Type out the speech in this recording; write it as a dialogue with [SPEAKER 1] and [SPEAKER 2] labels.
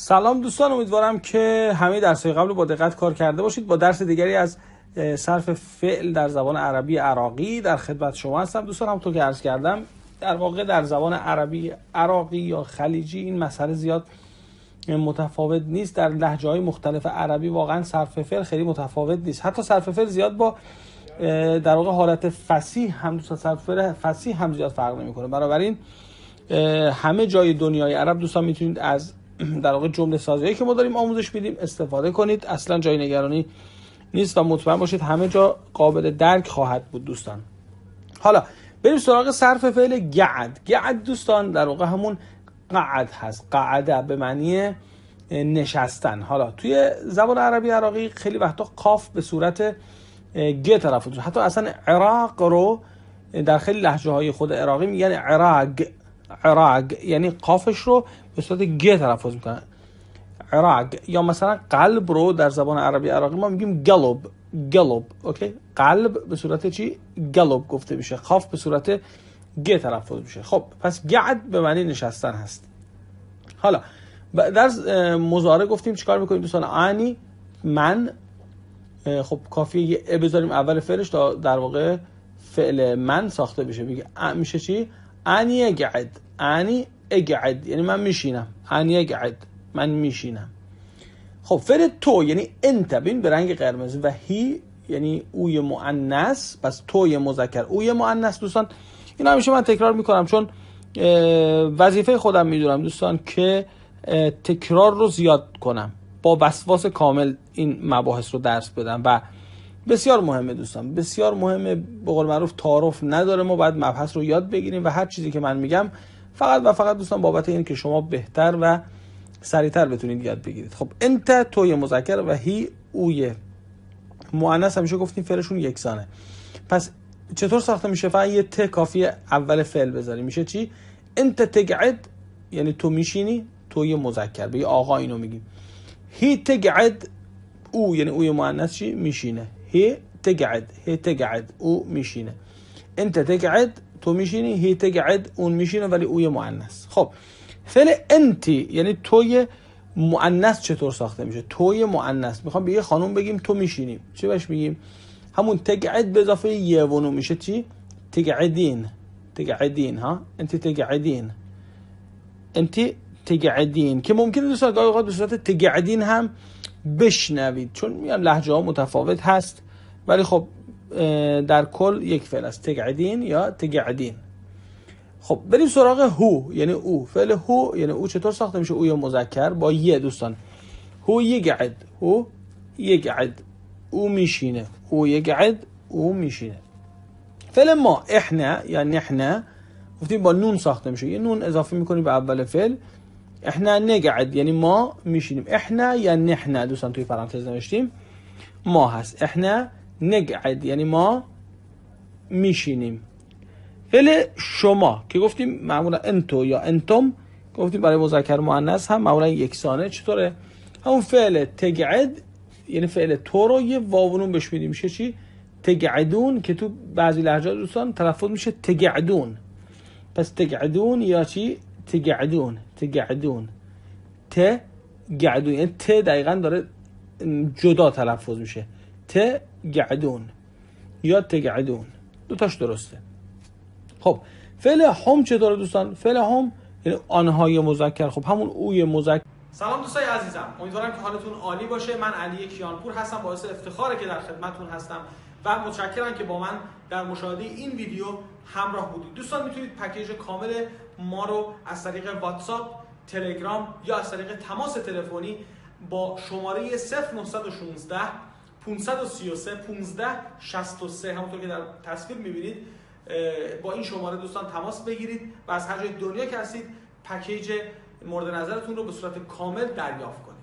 [SPEAKER 1] سلام دوستان امیدوارم که همه درس قبل با دقت کار کرده باشید. با درس دیگری از صرف فعل در زبان عربی عراقی در خدمت شما هستم. دوستان همونطور که عرض کردم در واقع در زبان عربی عراقی یا خلیجی این مسئله زیاد متفاوت نیست. در لحجه های مختلف عربی واقعا صرف فعل خیلی متفاوت نیست. حتی صرف فعل زیاد با در واقع حالت فصیح هم دوستان صرف فعل فصیح هم زیاد فرق نمی‌کنه. بنابراین همه جای دنیای عرب دوستان می‌تونید از در واقع جمله سازی که ما داریم آموزش میدیم استفاده کنید. اصلا جای نگرانی نیست و مطمئن باشید همه جا قابل درک خواهد بود دوستان. حالا بریم سراغ صرف فعل گعد گعد دوستان در واقع همون قعد هست. قعده به معنی نشستن. حالا توی زبان عربی عراقی خیلی وقتا قاف به صورت گ تلفظ حتی اصلا عراق رو در خیلی لحجه های خود عراقی میگن عراق. عراق یعنی قافش رو به صورت گ تلفظ می‌کنن. عراق یا مثلا قلب رو در زبان عربی عراقی ما میگیم قلب قلب اوکی؟ قلب به صورت چی؟ قلب گفته میشه. قاف به صورت گ تلفظ میشه. خب پس قعد به معنی نشستن هست. حالا در مزاره گفتیم چیکار می‌کنیم دوستان؟ انی من خب کافیه یه ا بذاریم اول فعلش تا در واقع فعل من ساخته بشه. میگه میشه چی؟ انی اقعد انی اقعد یعنی من میشینم انی اقعد من میشینم خب فعل تو یعنی انت ببین به رنگ قرمز. و هی یعنی اوی مؤنث. پس توی مذکر. اوی مؤنث دوستان این همیشه من تکرار می‌کنم. چون وظیفه خودم می‌دونم دوستان که تکرار رو زیاد کنم. با وسواس کامل این مباحث رو درس بدم. و بسیار مهمه دوستان بسیار مهمه به قول معروف تعارف نداره ما باید مبحث رو یاد بگیریم و هر چیزی که من میگم فقط و فقط دوستان بابت این که شما بهتر و سریعتر بتونید یاد بگیرید. خب انت توی مذکر و هی اوی. مؤنث همیشه گفتیم فعلشون یکسانه. پس چطور ساخته میشه؟ فقط یه ت کافی اول فعل بذاری میشه چی؟ انت تقعد یعنی تو میشینی توی مذکر به یه آقا اینو میگیم. هی تقعد او یعنی اوی مؤنث چی؟ میشینه. هی تقعد هی تقعد او میشینه انت تقعد تو میشینی هی تقعد اون میشینه ولی اوی مؤنث. خب فعل انتی یعنی توی مؤنث چطور ساخته میشه؟ توی مؤنث. می‌خوام به یه خانم بگیم تو میشینی چی بهش میگیم؟ همون تقعد به اضافه یه ونو میشه چی؟ تقعدین. تقعدین ها؟ انت تقعدین. انت تقعدین. که ممکنه دوستان گاهی اوقات به صورت تقعدین هم بشنوید. چون میگم لهجه ها متفاوت هست ولی خب در کل یک فعل است. تقعدین یا تقعدین. خب بریم سراغ هو یعنی او. فعل هو یعنی او چطور ساخته میشه؟ او یا مذکر با یه دوستان. هو یقعد. هو یقعد. او میشینه. او یقعد. او میشینه. فعل ما احنا یا نحنا گفتیم با نون ساخته میشه. یه نون اضافه می‌کنیم به اول فعل. احنا نقعد یعنی ما میشینیم. احنا یا نحنا؟ دوستان توی پرانتز نوشتیم. ما هست. احنا نقعد یعنی ما میشینیم. فعل شما که گفتیم معمولا انتو یا انتم گفتیم برای مذکر مؤنث هم معمولا یکسانه. چطوره؟ همون فعل تقعد یعنی فعل تو رو یه واونون بهش میدیم. میشه چی؟ تقعدون که تو بعضی لهجات دوستان تلفظ میشه تقعدون پس تقعدون یا چی؟ تقعدون تقعدون. ت قعدون یعنی ت دقیقا داره جدا تلفظ میشه. ت قعدون یا دو تاش درسته. خب فعل هم چطوره دوستان؟ فعل هم یعنی آنهای مذکر. خب همون اوی مذکر.
[SPEAKER 2] سلام دوستای عزیزم. امیدوارم که حالتون عالی باشه. من علی کیانپور هستم باعث افتخاره که در خدمتتون هستم و متشکرم که با من در مشاهده این ویدیو همراه بودید. دوستان می‌تونید پکیج کامل ما رو از طریق واتساپ تلگرام یا از طریق تماس تلفنی با شماره 0916 533 15 63 همونطور که در تصویر می‌بینید با این شماره دوستان تماس بگیرید و از هر جای دنیا که هستید پکیج مورد نظرتون رو به صورت کامل دریافت کنید.